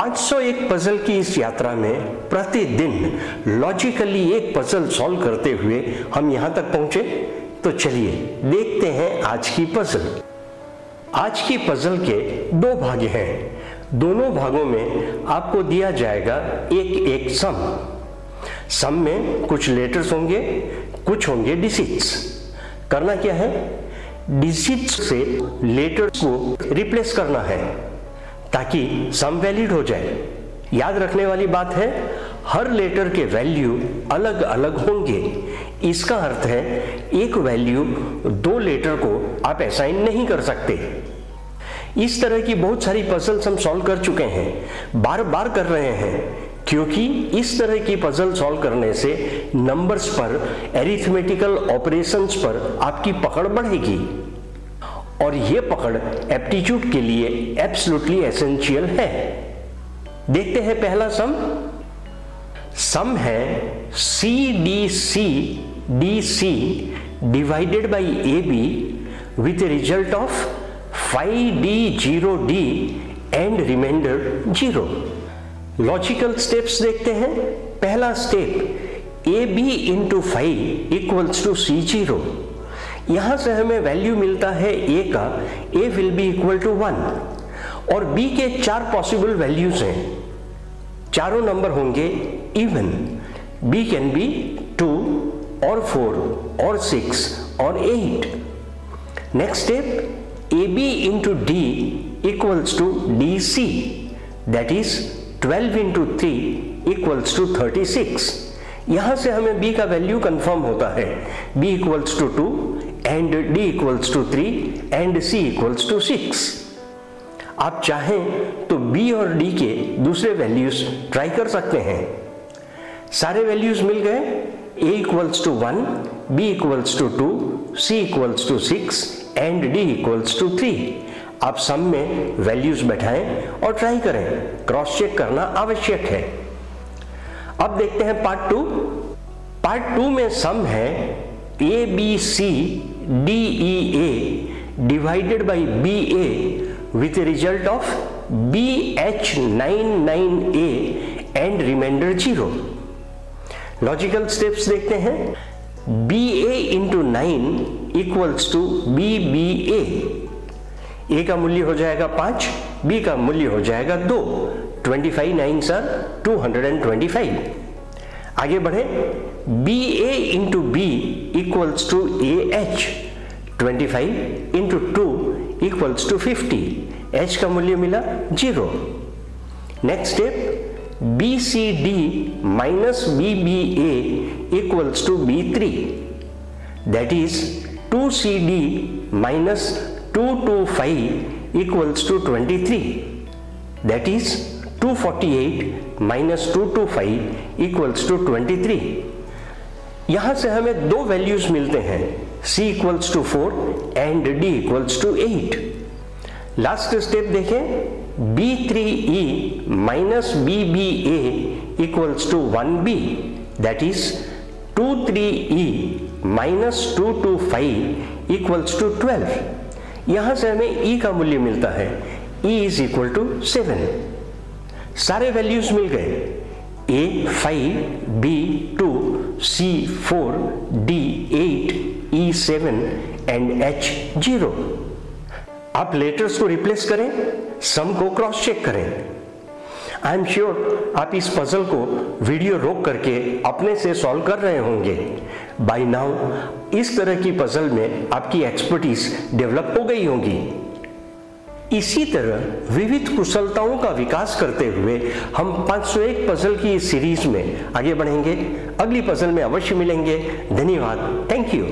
501 puzzle की इस यात्रा में प्रतिदिन लॉजिकली एक पजल सॉल्व करते हुए हम यहाँ तक पहुँचे। तो चलिए देखते हैं आज की पजल आज की पजल के दो भाग हैं। दोनों भागों में आपको दिया जाएगा एक एक सम सम में कुछ लेटर्स होंगे, कुछ होंगे डिजिट्स करना क्या है? डिजिट्स से लेटर्स को रिप्लेस करना है। ताकि सम वैलिड हो जाए। याद रखने वाली बात है, हर लेटर के वैल्यू अलग अलग होंगे। इसका अर्थ है, एक वैल्यू दो लेटर को आप असाइन नहीं कर सकते। इस तरह की बहुत सारी पजल्स हम सॉल्व कर चुके हैं। बार बार कर रहे हैं, क्योंकि इस तरह की पजल सॉल्व करने से नंबर्स पर एरिथमेटिकल ऑपरेशंस पर आपकी पकड़ बढ़ेगी। और यह पकड़ एप्टीट्यूड के लिए एब्सोल्युटली एसेंशियल है। देखते हैं पहला सम सम है C D C D C divided by A B with result of five D zero D and remainder zero logical steps देखते हैं। पहला step A B into five equals to C zero यहाँ से हमें value मिलता है A का A will be equal to one और बी के चार पॉसिबल वैल्यूज़ हैं। चारों नंबर होंगे even B can be two और फोर और सिक्स और eight next step A B into D equals to D C that is twelve into three equals to thirty six यहाँ से हमें b का वैल्यू कंफर्म होता है। B equals to two and d equals to three and C equals to six आप चाहें तो B और डी के दूसरे वैल्यूज़ ट्राई कर सकते हैं। सारे वैल्यूज़ मिल गए। A equals to one B equals to two C equals to six and D equals to three आप सम में वैल्यूज़ बैठाएँ और ट्राई करें। क्रॉस चेक करना आवश्यक है। अब देखते हैं पार्ट टू पार्ट टू में सम है A B C A with result of B H nine nine A and remainder zero logical steps देखते हैं। B A into nine equals to B B A A का मूल्य हो जाएगा पाँच B का मूल्य हो जाएगा दो। 25 नाइन सर 225 आगे बढ़े B A into B equals to A H twenty five into two equals to fifty H का मूल्य मिला zero next step B C D minus B B A equals to B three that is two C D minus two two five equals to twenty three that is 248 minus two two five equals to twenty three यहाँ से हमें दो values मिलते हैं, c equals two four and d equals to eight last step देखें B three E minus B B A equals to one B that is two three E minus two two five equals to twelve यहाँ से हमें e का मूल्य मिलता है e is equal to seven सारे values मिल गए A five B two C four D eight E seven and H zero आप लेटर्स को रिप्लेस करें सम को क्रॉस चेक करें। आई एम श्योर आप इस पजल को वीडियो रोक करके अपने से सॉल्व कर रहे होंगे। बाई नाउ इस तरह की पजल में आपकी एक्सपर्टीज डेवलप हो गई होगी। इसी तरह विविध कुशलताओं का विकास करते हुए हम 501 पजल की इस सीरीज़ में आगे बढ़ेंगे। अगली पजल में अवश्य मिलेंगे। धन्यवाद। Thank you